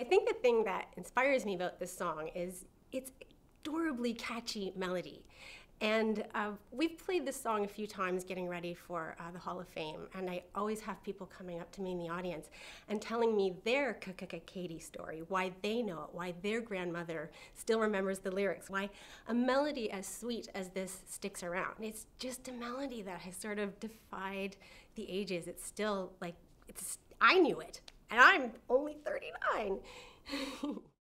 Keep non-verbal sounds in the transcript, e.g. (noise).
I think the thing that inspires me about this song is its adorably catchy melody. And uh, we've played this song a few times getting ready for uh, the Hall of Fame, and I always have people coming up to me in the audience and telling me their Katy story, why they know it, why their grandmother still remembers the lyrics, why a melody as sweet as this sticks around. It's just a melody that has sort of defied the ages. It's still like, it's, I knew it, and I'm only 39. (laughs)